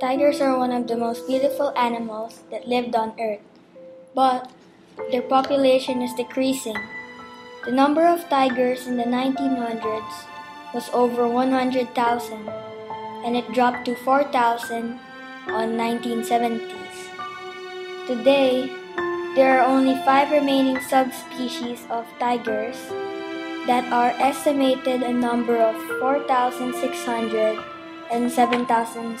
Tigers are one of the most beautiful animals that lived on Earth, but their population is decreasing. The number of tigers in the 1900s was over 100,000, and it dropped to 4,000 on 1970s. Today, there are only five remaining subspecies of tigers that are estimated a number of 4,600 and 7,700.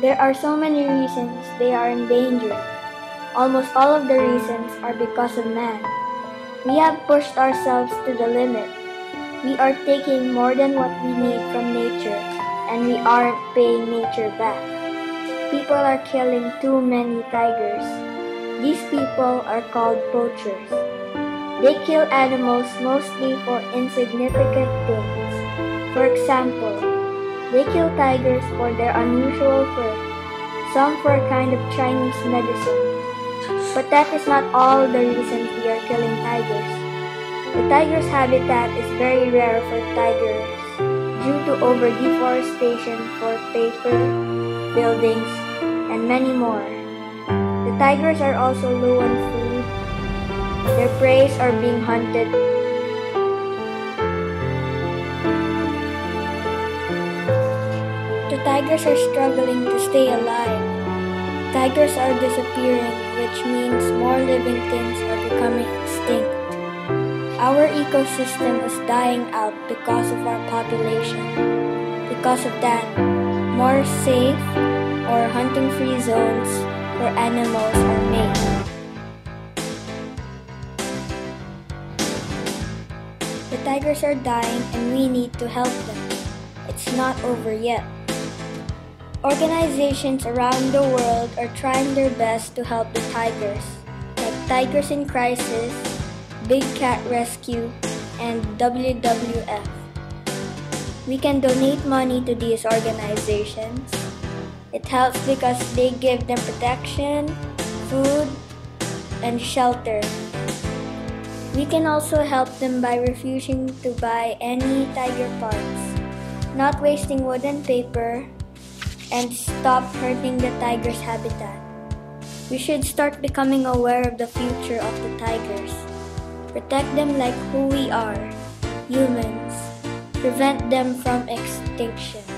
There are so many reasons they are endangered. Almost all of the reasons are because of man. We have pushed ourselves to the limit. We are taking more than what we need from nature, and we aren't paying nature back. People are killing too many tigers. These people are called poachers. They kill animals mostly for insignificant things. For example, they kill tigers for their unusual fur, some for a kind of Chinese medicine. But that is not all the reasons we are killing tigers. The tiger's habitat is very rare for tigers due to over-deforestation for paper, buildings, and many more. The tigers are also low on food their prey are being hunted. The tigers are struggling to stay alive. Tigers are disappearing, which means more living things are becoming extinct. Our ecosystem is dying out because of our population. Because of that, more safe or hunting-free zones for animals are made. The tigers are dying and we need to help them. It's not over yet. Organizations around the world are trying their best to help the tigers, like Tigers in Crisis, Big Cat Rescue, and WWF. We can donate money to these organizations. It helps because they give them protection, food, and shelter we can also help them by refusing to buy any tiger parts, not wasting wood and paper, and stop hurting the tiger's habitat. We should start becoming aware of the future of the tigers. Protect them like who we are, humans. Prevent them from extinction.